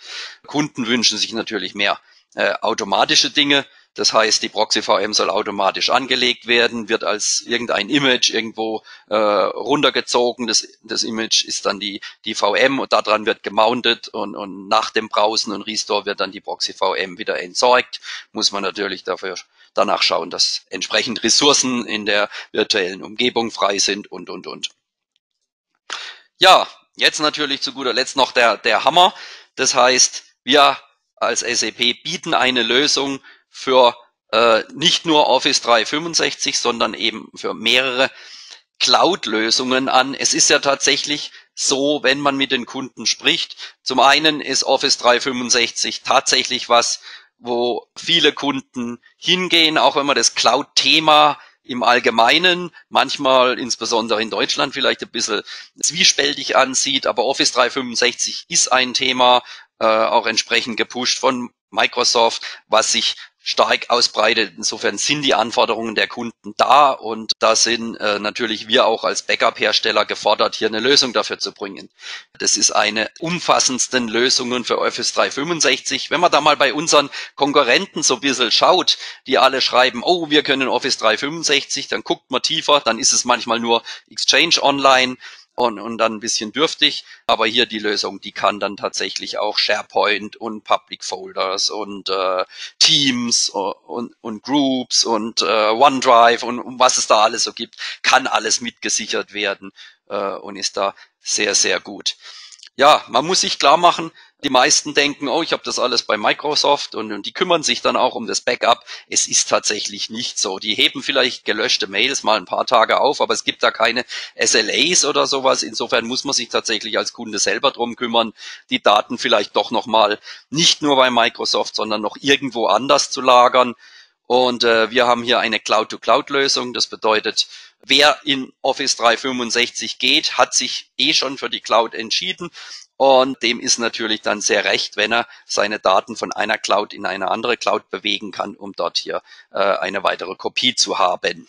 Kunden wünschen sich natürlich mehr äh, automatische Dinge. Das heißt, die Proxy VM soll automatisch angelegt werden, wird als irgendein Image irgendwo äh, runtergezogen. Das, das Image ist dann die, die VM und daran wird gemountet und, und nach dem Browsen und Restore wird dann die Proxy VM wieder entsorgt. Muss man natürlich dafür danach schauen, dass entsprechend Ressourcen in der virtuellen Umgebung frei sind und, und, und. Ja, jetzt natürlich zu guter Letzt noch der, der Hammer. Das heißt, wir als SAP bieten eine Lösung für äh, nicht nur Office 365, sondern eben für mehrere Cloud-Lösungen an. Es ist ja tatsächlich so, wenn man mit den Kunden spricht. Zum einen ist Office 365 tatsächlich was, wo viele Kunden hingehen, auch wenn man das Cloud-Thema im Allgemeinen, manchmal insbesondere in Deutschland vielleicht ein bisschen zwiespältig ansieht, aber Office 365 ist ein Thema, äh, auch entsprechend gepusht von Microsoft, was sich stark ausbreitet. Insofern sind die Anforderungen der Kunden da und da sind äh, natürlich wir auch als Backup-Hersteller gefordert, hier eine Lösung dafür zu bringen. Das ist eine umfassendsten Lösungen für Office 365. Wenn man da mal bei unseren Konkurrenten so ein bisschen schaut, die alle schreiben, oh, wir können Office 365, dann guckt man tiefer, dann ist es manchmal nur Exchange Online und, und dann ein bisschen dürftig. Aber hier die Lösung, die kann dann tatsächlich auch SharePoint und Public Folders und äh, Teams und, und Groups und äh, OneDrive und, und was es da alles so gibt, kann alles mitgesichert werden äh, und ist da sehr, sehr gut. Ja, man muss sich klar machen, die meisten denken, oh, ich habe das alles bei Microsoft und, und, die kümmern sich dann auch um das Backup. Es ist tatsächlich nicht so. Die heben vielleicht gelöschte Mails mal ein paar Tage auf, aber es gibt da keine SLAs oder sowas. Insofern muss man sich tatsächlich als Kunde selber drum kümmern, die Daten vielleicht doch nochmal nicht nur bei Microsoft, sondern noch irgendwo anders zu lagern. Und äh, wir haben hier eine Cloud-to-Cloud-Lösung. Das bedeutet, wer in Office 365 geht, hat sich eh schon für die Cloud entschieden und dem ist natürlich dann sehr recht, wenn er seine Daten von einer Cloud in eine andere Cloud bewegen kann, um dort hier äh, eine weitere Kopie zu haben.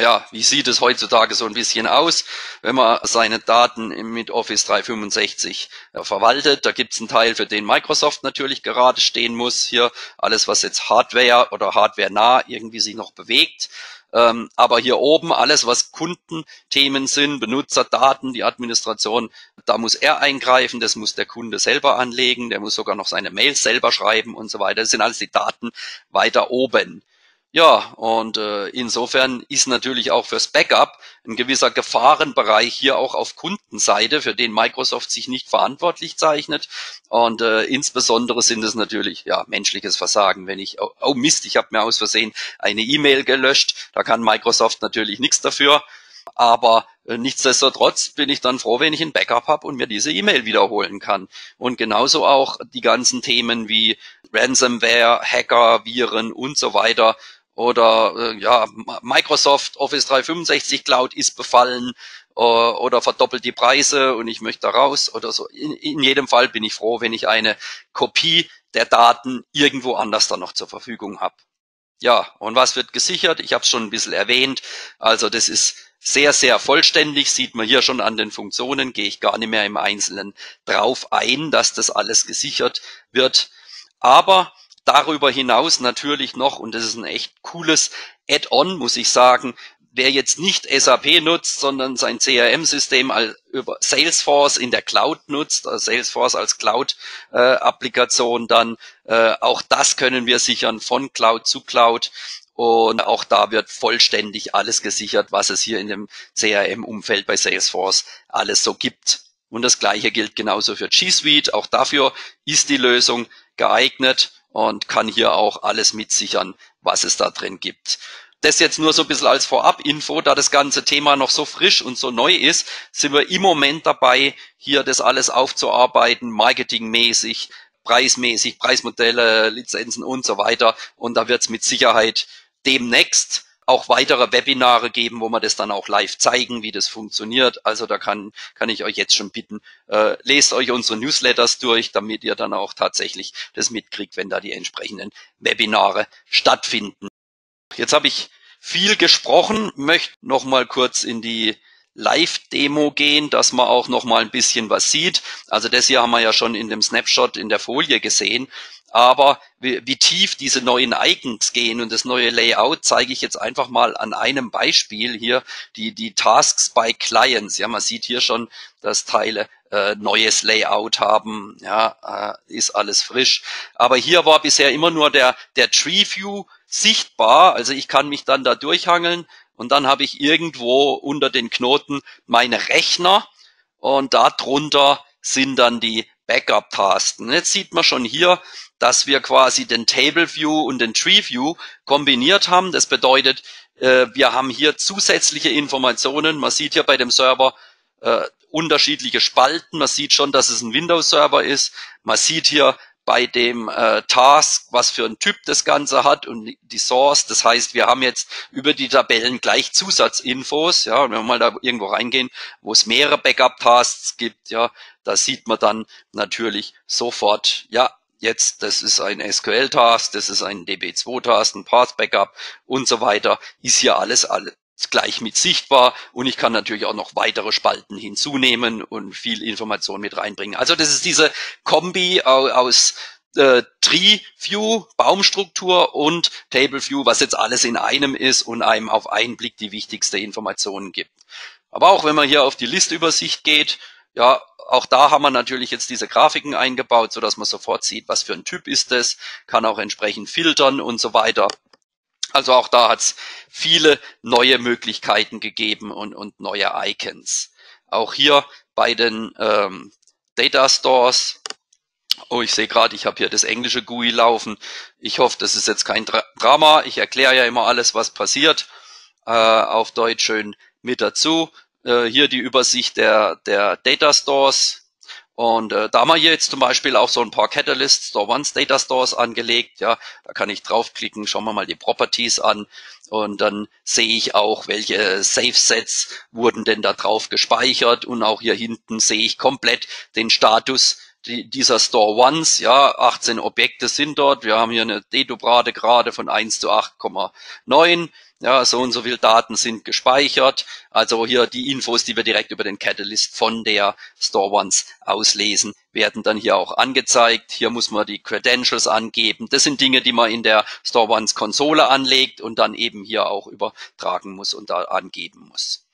Ja, wie sieht es heutzutage so ein bisschen aus, wenn man seine Daten mit Office 365 äh, verwaltet? Da gibt es einen Teil, für den Microsoft natürlich gerade stehen muss. Hier alles, was jetzt Hardware oder Hardware nah irgendwie sich noch bewegt. Ähm, aber hier oben alles, was Kundenthemen sind, Benutzerdaten, die Administration, da muss er eingreifen, das muss der Kunde selber anlegen, der muss sogar noch seine Mails selber schreiben und so weiter. Das sind alles die Daten weiter oben. Ja, und äh, insofern ist natürlich auch fürs Backup ein gewisser Gefahrenbereich hier auch auf Kundenseite, für den Microsoft sich nicht verantwortlich zeichnet. Und äh, insbesondere sind es natürlich ja menschliches Versagen, wenn ich oh, oh Mist, ich habe mir aus Versehen eine E-Mail gelöscht, da kann Microsoft natürlich nichts dafür. Aber äh, nichtsdestotrotz bin ich dann froh, wenn ich ein Backup habe und mir diese E-Mail wiederholen kann. Und genauso auch die ganzen Themen wie Ransomware, Hacker, Viren und so weiter oder äh, ja, Microsoft Office 365 Cloud ist befallen oder verdoppelt die Preise und ich möchte da raus oder so. In, in jedem Fall bin ich froh, wenn ich eine Kopie der Daten irgendwo anders dann noch zur Verfügung habe. Ja, und was wird gesichert? Ich habe es schon ein bisschen erwähnt. Also das ist sehr, sehr vollständig, sieht man hier schon an den Funktionen, gehe ich gar nicht mehr im Einzelnen drauf ein, dass das alles gesichert wird. Aber darüber hinaus natürlich noch, und das ist ein echt cooles Add-on, muss ich sagen, wer jetzt nicht SAP nutzt, sondern sein CRM-System über Salesforce in der Cloud nutzt, also Salesforce als Cloud-Applikation, äh, dann äh, auch das können wir sichern von Cloud zu Cloud. Und auch da wird vollständig alles gesichert, was es hier in dem CRM-Umfeld bei Salesforce alles so gibt. Und das gleiche gilt genauso für G Suite. Auch dafür ist die Lösung geeignet und kann hier auch alles mitsichern, was es da drin gibt. Das jetzt nur so ein bisschen als Vorab-Info, da das ganze Thema noch so frisch und so neu ist, sind wir im Moment dabei, hier das alles aufzuarbeiten, marketingmäßig, preismäßig, Preismodelle, Lizenzen und so weiter. Und da wird es mit Sicherheit demnächst auch weitere Webinare geben, wo wir das dann auch live zeigen, wie das funktioniert. Also da kann, kann ich euch jetzt schon bitten, äh, lest euch unsere Newsletters durch, damit ihr dann auch tatsächlich das mitkriegt, wenn da die entsprechenden Webinare stattfinden. Jetzt habe ich viel gesprochen, möchte noch mal kurz in die Live-Demo gehen, dass man auch noch mal ein bisschen was sieht. Also das hier haben wir ja schon in dem Snapshot in der Folie gesehen. Aber wie, wie tief diese neuen Icons gehen und das neue Layout zeige ich jetzt einfach mal an einem Beispiel hier, die, die Tasks by Clients. Ja, man sieht hier schon, dass Teile äh, neues Layout haben, ja, äh, ist alles frisch. Aber hier war bisher immer nur der, der Tree View sichtbar, also ich kann mich dann da durchhangeln und dann habe ich irgendwo unter den Knoten meine Rechner und darunter sind dann die Backup-Tasten. Jetzt sieht man schon hier, dass wir quasi den Table View und den Tree View kombiniert haben. Das bedeutet, äh, wir haben hier zusätzliche Informationen. Man sieht hier bei dem Server äh, unterschiedliche Spalten. Man sieht schon, dass es ein Windows-Server ist. Man sieht hier bei dem äh, Task, was für ein Typ das Ganze hat und die Source. Das heißt, wir haben jetzt über die Tabellen gleich Zusatzinfos. Ja, wenn wir mal da irgendwo reingehen, wo es mehrere Backup-Tasks gibt, ja, da sieht man dann natürlich sofort, ja, jetzt, das ist ein SQL-Task, das ist ein DB2-Task, ein Path-Backup und so weiter, ist hier alles, alles gleich mit sichtbar und ich kann natürlich auch noch weitere Spalten hinzunehmen und viel Information mit reinbringen. Also das ist diese Kombi aus äh, Tree View, Baumstruktur und Table View, was jetzt alles in einem ist und einem auf einen Blick die wichtigste Informationen gibt. Aber auch wenn man hier auf die Listübersicht geht, ja, auch da haben wir natürlich jetzt diese Grafiken eingebaut, so dass man sofort sieht, was für ein Typ ist es, kann auch entsprechend filtern und so weiter. Also auch da hat es viele neue Möglichkeiten gegeben und, und neue Icons. Auch hier bei den ähm, Data Stores. Oh, ich sehe gerade, ich habe hier das englische GUI laufen. Ich hoffe, das ist jetzt kein Dra Drama. Ich erkläre ja immer alles, was passiert. Äh, auf Deutsch schön mit dazu. Äh, hier die Übersicht der, der Data Stores. Und äh, da haben wir hier jetzt zum Beispiel auch so ein paar Catalyst Store Ones Data Stores angelegt. Ja, da kann ich draufklicken, schauen wir mal die Properties an und dann sehe ich auch, welche Safe Sets wurden denn da drauf gespeichert und auch hier hinten sehe ich komplett den Status dieser Store Ones, ja, 18 Objekte sind dort. Wir haben hier eine Dedubrate gerade von 1 zu 8,9. Ja, so und so viel Daten sind gespeichert. Also hier die Infos, die wir direkt über den Catalyst von der Store Ones auslesen, werden dann hier auch angezeigt. Hier muss man die Credentials angeben. Das sind Dinge, die man in der Store Ones Konsole anlegt und dann eben hier auch übertragen muss und da angeben muss.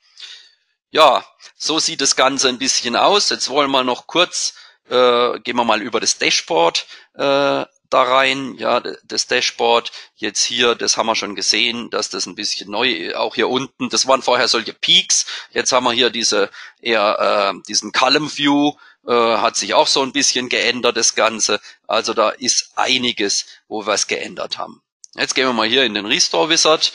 Ja, so sieht das Ganze ein bisschen aus. Jetzt wollen wir noch kurz, äh, gehen wir mal über das Dashboard äh, da rein, ja, das Dashboard. Jetzt hier, das haben wir schon gesehen, dass das ein bisschen neu, auch hier unten, das waren vorher solche Peaks. Jetzt haben wir hier diese eher äh, diesen Column View, äh, hat sich auch so ein bisschen geändert, das Ganze. Also da ist einiges, wo wir es geändert haben. Jetzt gehen wir mal hier in den Restore Wizard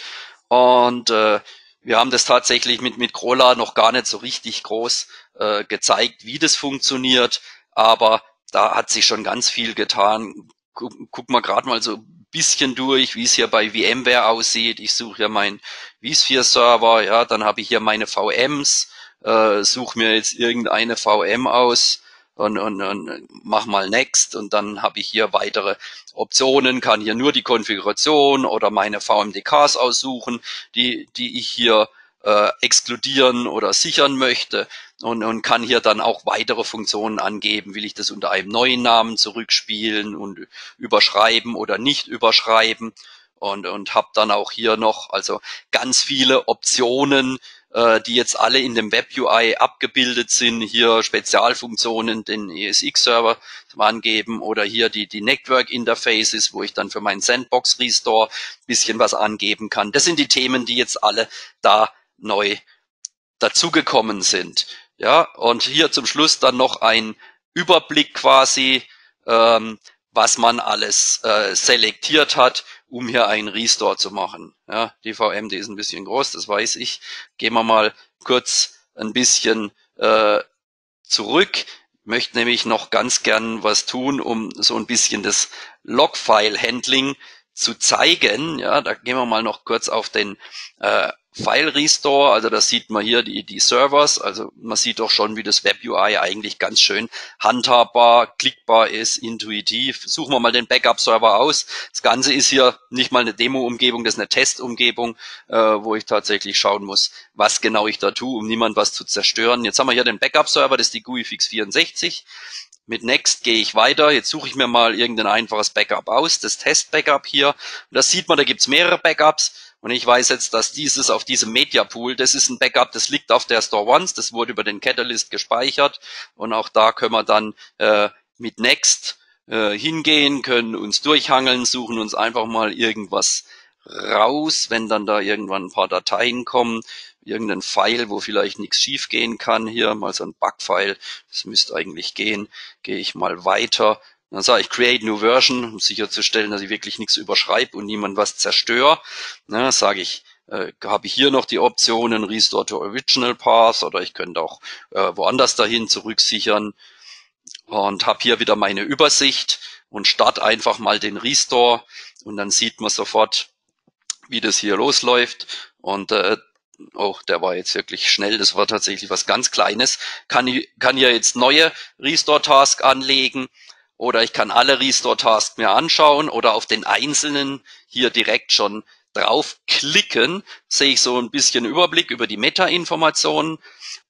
und äh, wir haben das tatsächlich mit, mit Crawler noch gar nicht so richtig groß äh, gezeigt, wie das funktioniert, aber da hat sich schon ganz viel getan guck, guck mal gerade mal so ein bisschen durch, wie es hier bei VMware aussieht. Ich suche hier meinen vSphere Server, ja, dann habe ich hier meine VMs äh, suche mir jetzt irgendeine VM aus und, und, und mach mal Next und dann habe ich hier weitere Optionen, kann hier nur die Konfiguration oder meine VMDKs aussuchen, die, die ich hier äh, exkludieren oder sichern möchte und, und kann hier dann auch weitere Funktionen angeben. Will ich das unter einem neuen Namen zurückspielen und überschreiben oder nicht überschreiben und, und habe dann auch hier noch also ganz viele Optionen, äh, die jetzt alle in dem Web UI abgebildet sind. Hier Spezialfunktionen, den ESX-Server Angeben oder hier die, die Network Interfaces, wo ich dann für meinen Sandbox Restore bisschen was angeben kann. Das sind die Themen, die jetzt alle da neu dazugekommen sind. Ja, und hier zum Schluss dann noch ein Überblick quasi, ähm, was man alles äh, selektiert hat, um hier einen Restore zu machen. Ja, die VM, die ist ein bisschen groß, das weiß ich. Gehen wir mal kurz ein bisschen äh, zurück. Möchte nämlich noch ganz gern was tun, um so ein bisschen das Logfile-Handling zu zeigen. Ja, da gehen wir mal noch kurz auf den äh, File Restore, also das sieht man hier die, die Servers, also man sieht doch schon, wie das Web UI eigentlich ganz schön handhabbar, klickbar ist, intuitiv. Suchen wir mal den Backup Server aus. Das Ganze ist hier nicht mal eine Demo-Umgebung, das ist eine Test-Umgebung, äh, wo ich tatsächlich schauen muss, was genau ich da tue, um niemand was zu zerstören. Jetzt haben wir hier den Backup Server, das ist die GUIFix 64. Mit Next gehe ich weiter. Jetzt suche ich mir mal irgendein einfaches Backup aus, das Test-Backup hier. Und das sieht man, da gibt's mehrere Backups. Und ich weiß jetzt, dass dieses auf diesem Media Pool, das ist ein Backup, das liegt auf der Store Once, das wurde über den Catalyst gespeichert. Und auch da können wir dann äh, mit Next äh, hingehen, können uns durchhangeln, suchen uns einfach mal irgendwas raus, wenn dann da irgendwann ein paar Dateien kommen irgendein File, wo vielleicht nichts schief gehen kann. Hier mal so ein Bug-File, das müsste eigentlich gehen. Gehe ich mal weiter. Dann sage ich Create New Version, um sicherzustellen, dass ich wirklich nichts überschreibe und niemand was zerstöre. Dann sage ich, äh, habe ich hier noch die Optionen Restore to Original Path oder ich könnte auch äh, woanders dahin zurücksichern und habe hier wieder meine Übersicht und start einfach mal den Restore und dann sieht man sofort, wie das hier losläuft. Und äh, oh, der war jetzt wirklich schnell, das war tatsächlich was ganz Kleines, kann ich, kann ja jetzt neue Restore-Task anlegen oder ich kann alle Restore-Tasks mir anschauen oder auf den einzelnen hier direkt schon draufklicken, sehe ich so ein bisschen Überblick über die Meta-Informationen.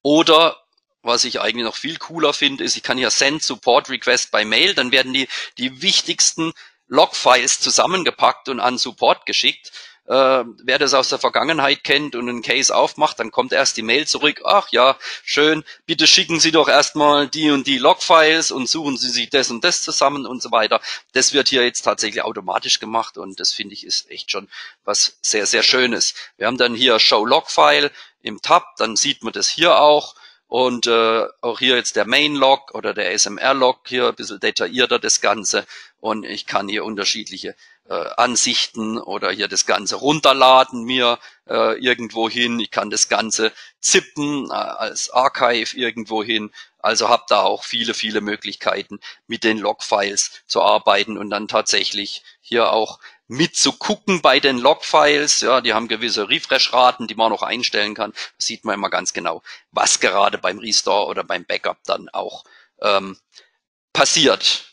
Oder was ich eigentlich noch viel cooler finde, ist, ich kann hier Send Support Request by Mail, dann werden die, die wichtigsten Logfiles zusammengepackt und an Support geschickt. Äh, wer das aus der Vergangenheit kennt und einen Case aufmacht, dann kommt erst die Mail zurück. Ach ja, schön, bitte schicken Sie doch erstmal die und die Logfiles und suchen Sie sich das und das zusammen und so weiter. Das wird hier jetzt tatsächlich automatisch gemacht und das finde ich ist echt schon was sehr, sehr Schönes. Wir haben dann hier Show Logfile im Tab, dann sieht man das hier auch. Und äh, auch hier jetzt der Main-Log oder der SMR-Log hier ein bisschen detaillierter das Ganze. Und ich kann hier unterschiedliche Ansichten oder hier das Ganze runterladen mir äh, irgendwo hin. Ich kann das Ganze zippen äh, als Archive irgendwo hin. Also habe da auch viele, viele Möglichkeiten mit den Logfiles zu arbeiten und dann tatsächlich hier auch mitzugucken bei den Logfiles. Ja, die haben gewisse Refresh-Raten, die man noch einstellen kann. Das sieht man immer ganz genau, was gerade beim Restore oder beim Backup dann auch ähm, passiert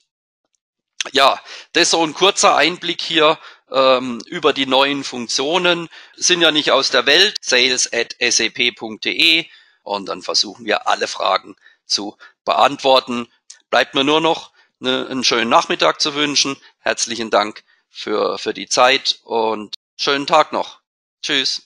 ja, das ist so ein kurzer Einblick hier ähm, über die neuen Funktionen. Sind ja nicht aus der Welt. Sales at sap.de und dann versuchen wir alle Fragen zu beantworten. Bleibt mir nur noch ne, einen schönen Nachmittag zu wünschen. Herzlichen Dank für, für die Zeit und schönen Tag noch. Tschüss.